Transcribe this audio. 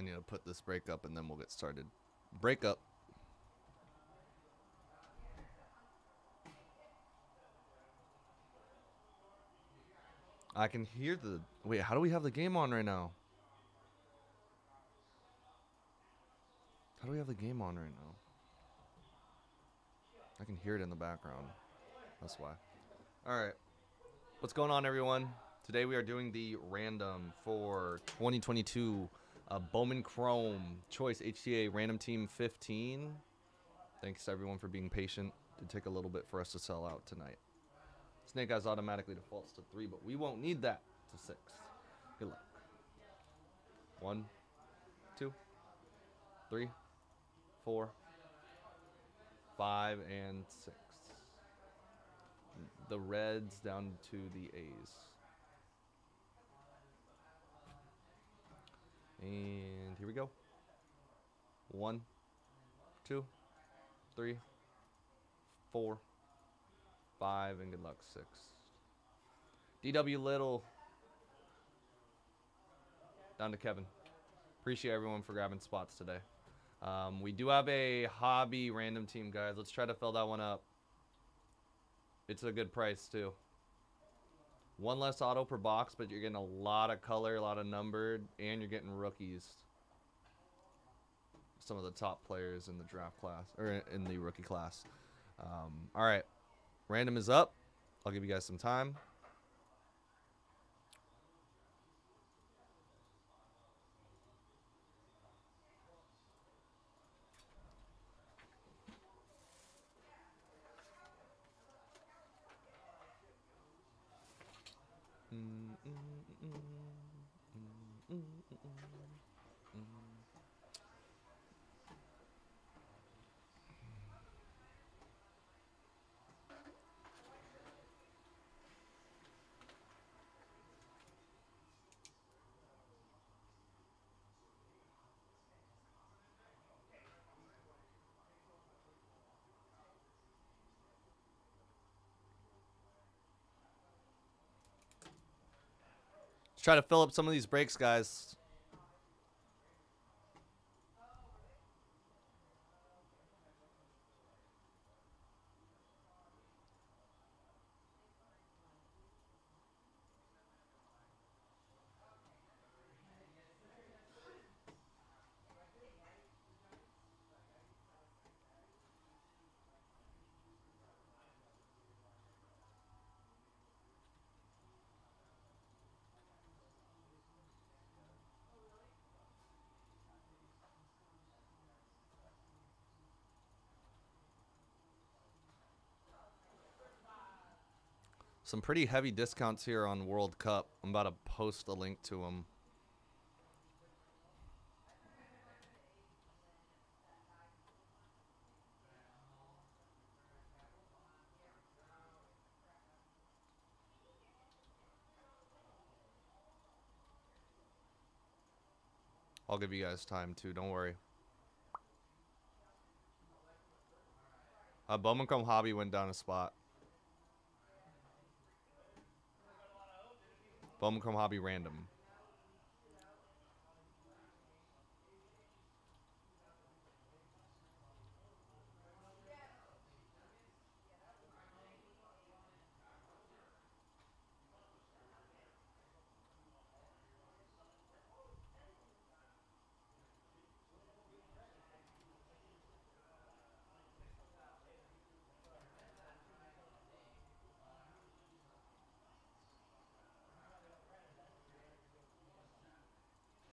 I need to put this break up and then we'll get started. Break up. I can hear the. Wait, how do we have the game on right now? How do we have the game on right now? I can hear it in the background. That's why. All right. What's going on, everyone? Today we are doing the random for 2022 uh, Bowman Chrome Choice HTA Random Team 15. Thanks everyone for being patient. It take a little bit for us to sell out tonight. Snake Eyes automatically defaults to three, but we won't need that to six. Good luck. One, two, three, four, five, and six. The Reds down to the A's. And here we go. One, two, three, four, five, and good luck, six. DW Little. Down to Kevin. Appreciate everyone for grabbing spots today. Um, we do have a hobby random team, guys. Let's try to fill that one up. It's a good price, too. One less auto per box, but you're getting a lot of color, a lot of numbered, and you're getting rookies. Some of the top players in the draft class, or in the rookie class. Um, all right. Random is up. I'll give you guys some time. Mm, mm, mm, Let's try to fill up some of these breaks, guys. Some pretty heavy discounts here on World Cup. I'm about to post a link to them. I'll give you guys time too, don't worry. Uh, Bowman Chrome Hobby went down a spot. Bowman Hobby random.